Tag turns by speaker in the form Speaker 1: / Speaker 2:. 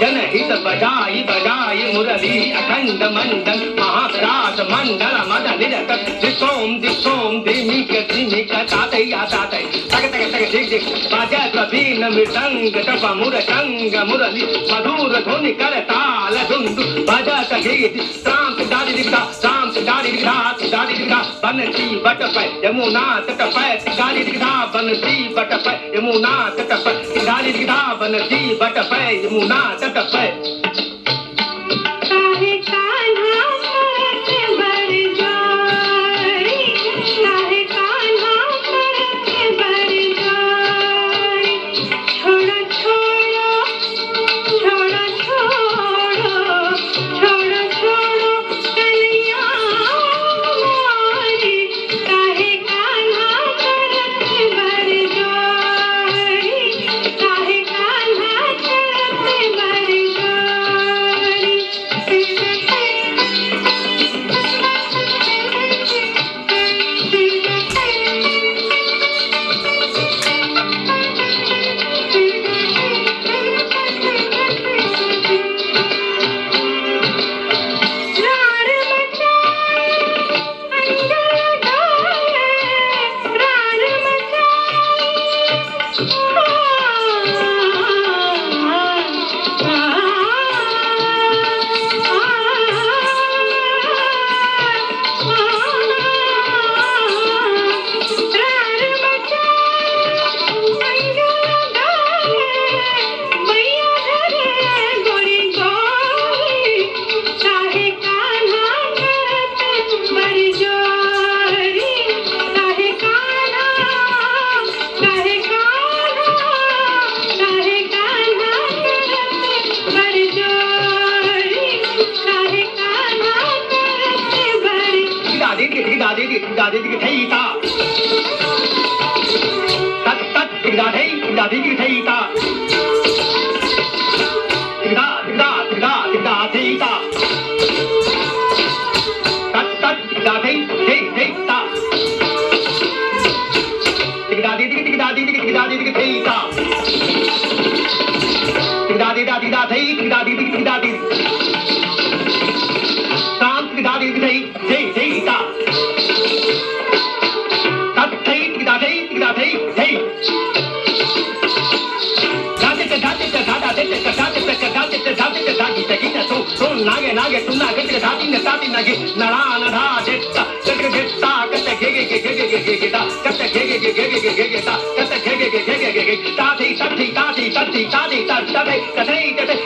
Speaker 1: जनहित बजाई बजाई मुरली अखंड मंडल महाप्रास मंडल मद निरत दिशोम दिशोम धिमिक धिमिक तातैया तातै तक तक तक धिक धिक बाजा प्रवीण मृदंग टप मुरटंग मुरली मधुर ध्वनि करता ताल धुंदु बाजा तगीत शांत दादी दिगदा शांत दादी दिगदा दादी दिगदा बनसी बट यमुना तट पे गाली दिगदा बनसी बट यमुना तट पे गाली दिगदा बनसी बट यमुना तट पे
Speaker 2: Texas.
Speaker 1: दादी दिग थैता तत तत दादी दिग दादी दिग थैता दिगदा दिगदा दिगदा दिगदा थैता तत तत दिग दादी थै थैता दिग दादी दिग दिग दादी दिग दिग दादी दिग थैता दिग दादी दादी दा थै दिग दादी दिग दिग दादी शांत दिग दादी दिग थै थै गिना तो तो नागे नागे तुना गते गाती ने ताती नागे। नड़ा नड़ा देता गते देता गते गे गे गे गे गे गे गे दा गते गे गे गे गे गे गे गे दा गते गे गे गे गे गे